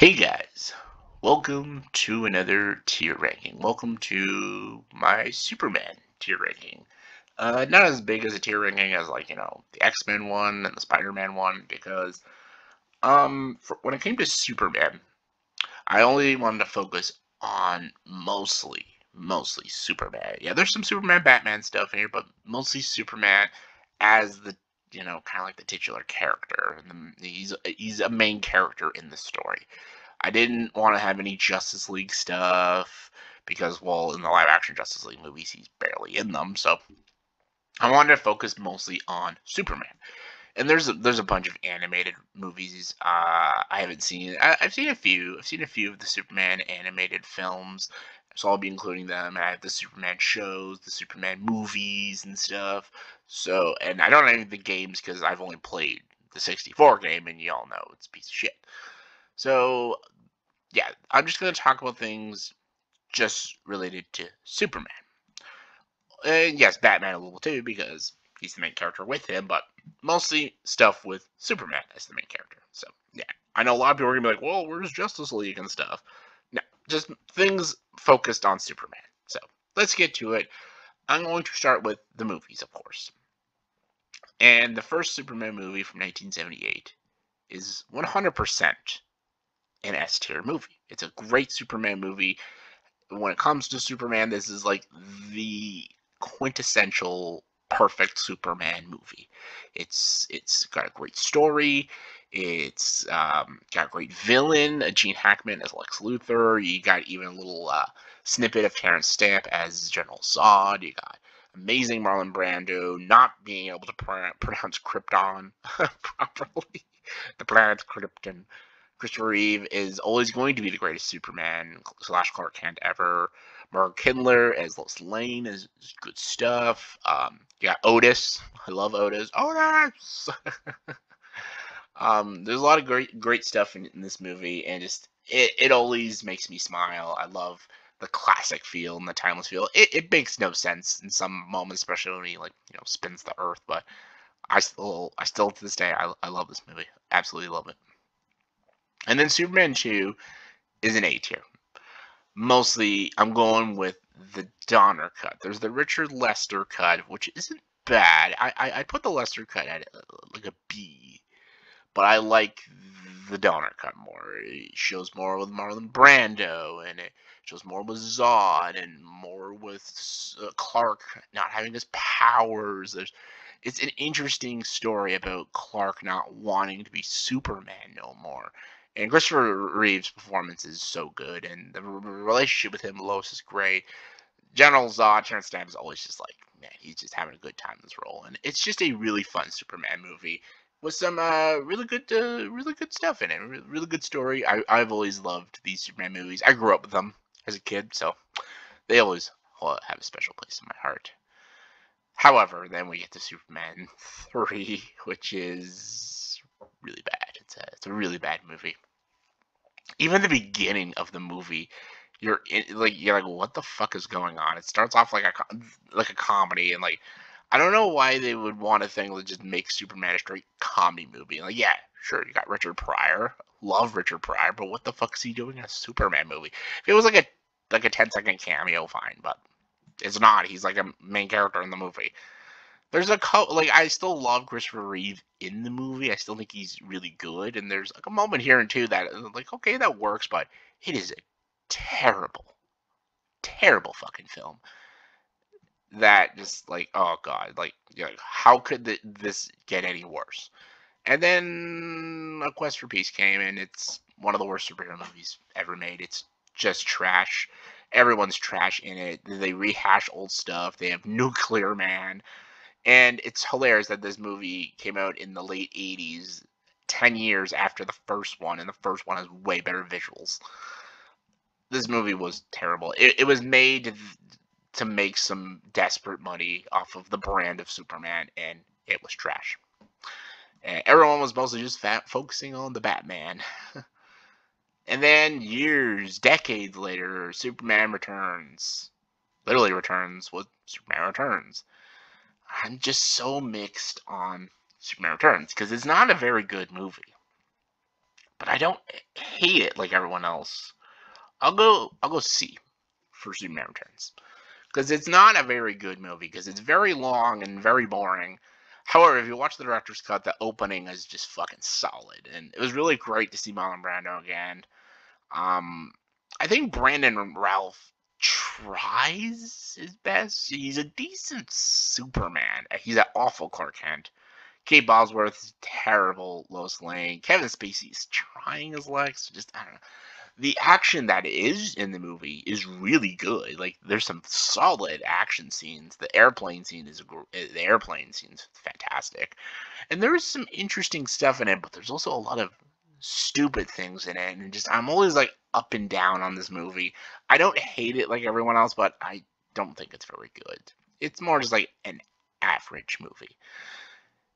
Hey guys, welcome to another tier ranking. Welcome to my Superman tier ranking. Uh, not as big as a tier ranking as like, you know, the X-Men one and the Spider-Man one because um, for, when it came to Superman, I only wanted to focus on mostly, mostly Superman. Yeah, there's some Superman Batman stuff in here, but mostly Superman as the you know, kind of like the titular character. he's he's a main character in the story. I didn't want to have any Justice League stuff because, well, in the live action Justice League movies, he's barely in them. So I wanted to focus mostly on Superman. And there's a, there's a bunch of animated movies uh, I haven't seen. I, have seen a few. I've seen a few of the Superman animated films, so I'll be including them. I have the Superman shows, the Superman movies, and stuff. So, and I don't have any of the games because I've only played the 64 game, and y'all know it's a piece of shit. So, yeah, I'm just going to talk about things just related to Superman. And yes, Batman a little too, because he's the main character with him, but mostly stuff with Superman as the main character. So, yeah. I know a lot of people are going to be like, well, where's Justice League and stuff? Just things focused on Superman. So, let's get to it. I'm going to start with the movies, of course. And the first Superman movie from 1978 is 100% an S tier movie. It's a great Superman movie. When it comes to Superman, this is like the quintessential perfect Superman movie. It's it's got a great story. It's um, got a great villain, Gene Hackman as Lex Luthor. You got even a little uh, snippet of Terence Stamp as General Zod. You got amazing Marlon Brando not being able to pr- pronounce Krypton properly. the planet Krypton. Christopher Reeve is always going to be the greatest Superman slash Clark Kent ever. Margot Kidder as Lois Lane is, is good stuff. Um, you got Otis. I love Otis. Otis. um, there's a lot of great great stuff in, in this movie, and just it, it always makes me smile. I love the classic feel and the timeless feel. It, it makes no sense in some moments, especially when he like you know spins the earth. But I still I still to this day I, I love this movie. Absolutely love it. And then Superman 2 is an A tier. Mostly I'm going with the Donner cut. There's the Richard Lester cut, which isn't bad. I I, I put the Lester cut at uh, like a B, but I like the Donner cut more. It shows more with Marlon Brando, and it shows more with Zod, and more with uh, Clark not having his powers. There's, it's an interesting story about Clark not wanting to be Superman no more. And Christopher Reeve's performance is so good, and the relationship with him, Lois, is great. General Zod, Terence Stamp is always just like, man, he's just having a good time in this role, and it's just a really fun Superman movie with some uh, really good, uh, really good stuff in it. Really, good story. I, I've always loved these Superman movies. I grew up with them as a kid, so they always have a special place in my heart. However, then we get to Superman 3, which is really bad. It's a, it's a really bad movie. Even the beginning of the movie, you're in, like you're like, what the fuck is going on? It starts off like a like a comedy, and like I don't know why they would want a thing that just makes Superman a straight comedy movie. Like, yeah, sure, you got Richard Pryor, love Richard Pryor, but what the fuck is he doing in a Superman movie? If it was like a like a 10 second cameo, fine, but it's not. He's like a main character in the movie. There's a co- like I still love Christopher Reeve in the movie. I still think he's really good, and there's like a moment here and two that like okay that works, but it is a terrible, terrible fucking film. That just like oh god, like you know, how could this get any worse? And then A Quest for Peace came, and it's one of the worst superhero movies ever made. It's just trash. Everyone's trash in it. They rehash old stuff. They have Nuclear Man. And it's hilarious that this movie came out in the late 80s, 10 years after the first one, and the first one has way better visuals. This movie was terrible. It, it was made to make some desperate money off of the brand of Superman, and it was trash. And everyone was mostly just fat, focusing on the Batman. And then years, decades later, Superman returns. Literally returns with Superman Returns. I'm just so mixed on Superman Returns because it's not a very good movie. but I don't hate it like everyone else. I'll go I'll go C for Superman Returns because it's not a very good movie because it's very long and very boring. However, if you watch the director's cut, the opening is just fucking solid, and it was really great to see Marlon Brando again. Um, I think Brandon Routh tries his best. He's a decent Superman. He's an awful Clark Kent. Kate Bosworth is terrible Lois Lane. Kevin Spacey is trying his Lex. Just I don't know. The action that is in the movie is really good. Like there's some solid action scenes. The airplane scene is eh, the airplane scene's fantastic, and there is some interesting stuff in it. But there's also a lot of stupid things in it, and just I'm always like up and down on this movie. I don't hate it like everyone else, but I don't think it's very good. It's more just like an average movie.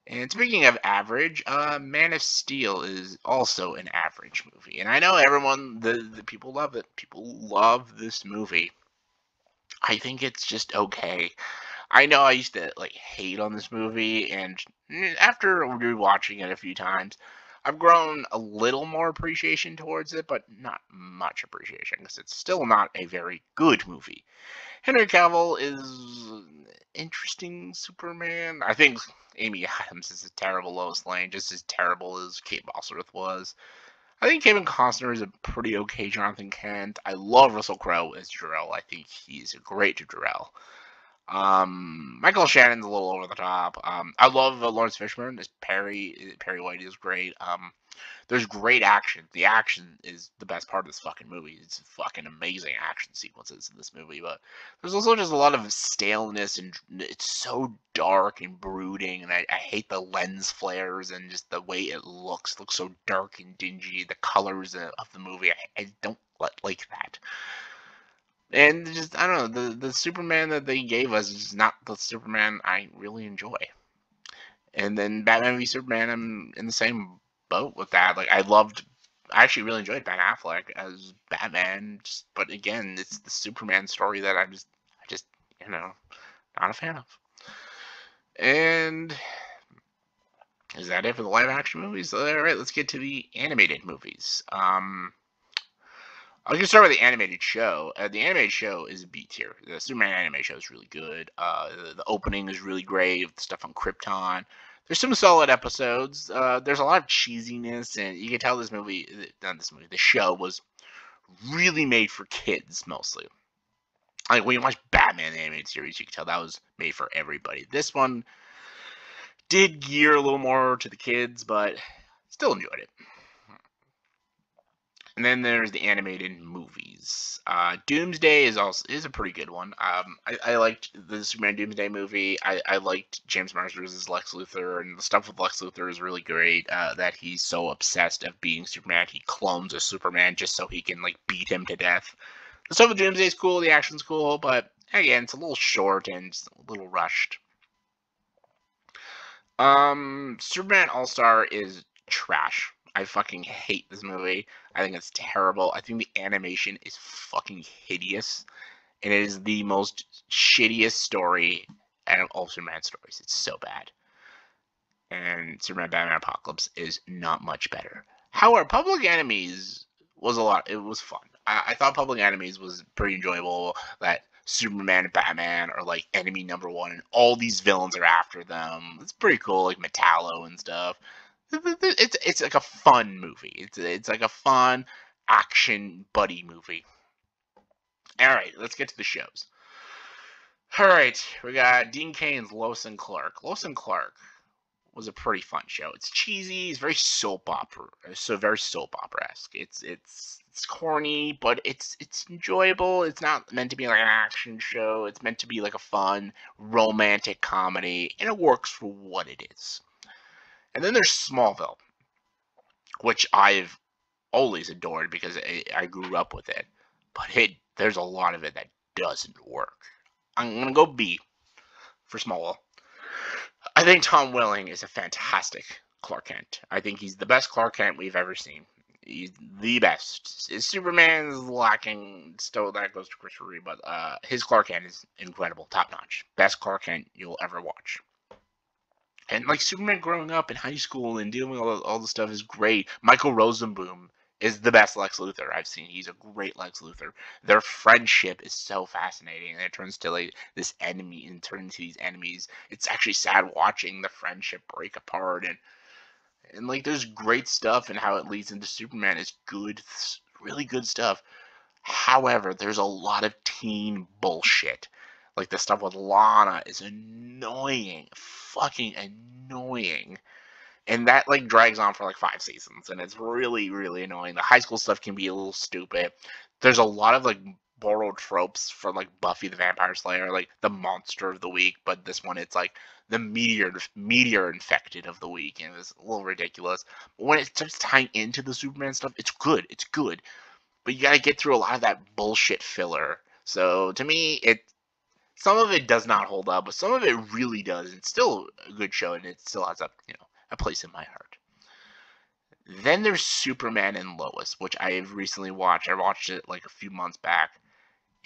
And speaking of average, uh, Man of Steel is also an average movie. And I know everyone, the, the people love it. People love this movie. I think it's just okay. I know I used to like hate on this movie, and after rewatching it a few times, I've grown a little more appreciation towards it, but not much appreciation because it's still not a very good movie. Henry Cavill is interesting Superman. I think Amy Adams is a terrible Lois Lane, just as terrible as Kate Bosworth was. I think Kevin Costner is a pretty okay Jonathan Kent. I love Russell Crowe as Jor-El. I think he's a great Jor-El. Um, Michael Shannon's a little over the top. Um, I love uh, Laurence Fishburne as Perry. Perry White is great. Um, there's great action. The action is the best part of this fucking movie. It's fucking amazing action sequences in this movie, but there's also just a lot of staleness and it's so dark and brooding. And I, I hate the lens flares and just the way it looks. It looks so dark and dingy. The colors of the movie, I, I don't like that and just I don't know the the Superman that they gave us is not the Superman I really enjoy. And then Batman v Superman, I'm in the same boat with that. Like I loved, I actually really enjoyed Ben Affleck as Batman, just, but again, it's the Superman story that I just, I just, you know, not a fan of. And is that it for the live action movies? All right, let's get to the animated movies. Um, I can start with the animated show. Uh, the animated show is a B tier. The Superman animated show is really good. Uh, the, the, opening is really great. The stuff on Krypton. There's some solid episodes. Uh, there's a lot of cheesiness, and you can tell this movie, not this movie, the show was really made for kids mostly. Like when you watch Batman animated series, you can tell that was made for everybody. This one did gear a little more to the kids, but still enjoyed it. And then there's the animated movies. Uh, Doomsday is also is a pretty good one. Um, I, I liked the Superman Doomsday movie. I, I liked James Marsters as Lex Luthor, and the stuff with Lex Luthor is really great. Uh, that he's so obsessed of being Superman, he clones a Superman just so he can like beat him to death. The stuff with Doomsday is cool. The action's cool, but again, it's a little short and a little rushed. Um, Superman All Star is trash. I fucking hate this movie. I think it's terrible. I think the animation is fucking hideous. And it is the most shittiest story out of all Superman stories. It's so bad. And Superman Batman Apocalypse is not much better. However, Public Enemies was a lot. It was fun. I, I thought Public Enemies was pretty enjoyable. That Superman and Batman are like enemy number one, and all these villains are after them. It's pretty cool, like Metallo and stuff it's it's like a fun movie. It's it's like a fun action buddy movie. All right, let's get to the shows. All right, we got Dean Cain's Lois and Clark. Lois and Clark was a pretty fun show. It's cheesy. It's very soap opera, so very soap opera esque. It's it's it's corny, but it's it's enjoyable. It's not meant to be like an action show. It's meant to be like a fun romantic comedy, and it works for what it is. And then there's Smallville, which I've always adored because I, grew up with it. But it there's a lot of it that doesn't work. I'm gonna go B for Smallville. I think Tom Welling is a fantastic Clark Kent. I think he's the best Clark Kent we've ever seen. He's the best. His Superman is lacking. Still, that goes to Chris Reeve, but uh, his Clark Kent is incredible, top notch, best Clark Kent you'll ever watch And like Superman growing up in high school and dealing with all, all the stuff is great. Michael Rosenbaum is the best Lex Luthor I've seen. He's a great Lex Luthor. Their friendship is so fascinating, and it turns to like this enemy and turns into these enemies. It's actually sad watching the friendship break apart, and and like there's great stuff, and how it leads into Superman is good, really good stuff. However, there's a lot of teen bullshit. Like the stuff with Lana is annoying, fucking annoying. And that like drags on for like five seasons and it's really really annoying. The high school stuff can be a little stupid. There's a lot of like borrowed tropes from like buffy the vampire slayer like the monster of the week but this one it's like the meteor meteor infected of the week and it's a little ridiculous. But when it starts tying into the superman stuff it's good it's good. But you got to get through a lot of that bullshit filler. So to me it some of it does not hold up but some of it really does it's still a good show and it still has a you know a place in my heart. Then there's Superman and Lois, which I have recently watched. I watched it like a few months back,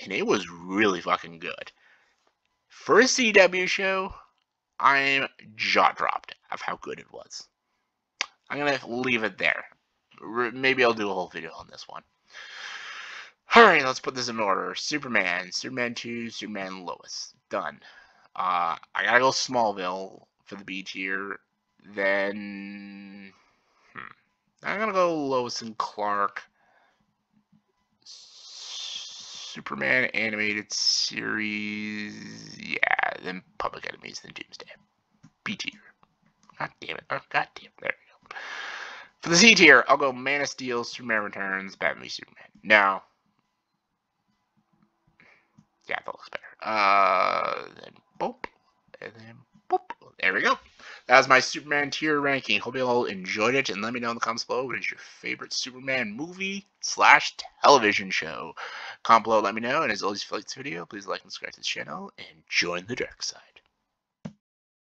and it was really fucking good. For a CW show, I'm jaw dropped of how good it was. I'm gonna leave it there. Maybe I'll do a whole video on this one. Alright, let's put this in order. Superman, Superman 2, Superman Lois. Done. Uh, I gotta go Smallville for the B tier then hmm, I'm gonna go Lois and Clark. Superman animated series. Yeah, then Public Enemies, then Doomsday. B tier. God damn it. Oh, God damn it. There we go. For the C tier, I'll go Man of Steel, Superman Returns, Batman v Superman. Now, yeah, that looks better. Uh, then boop, and then boop. There we go. That was my Superman tier ranking. Hope you all enjoyed it, and let me know in the comments below what is your favorite Superman movie slash television show. Comment below, let me know, and as always, if you like this video, please like and subscribe to this channel, and join the dark side.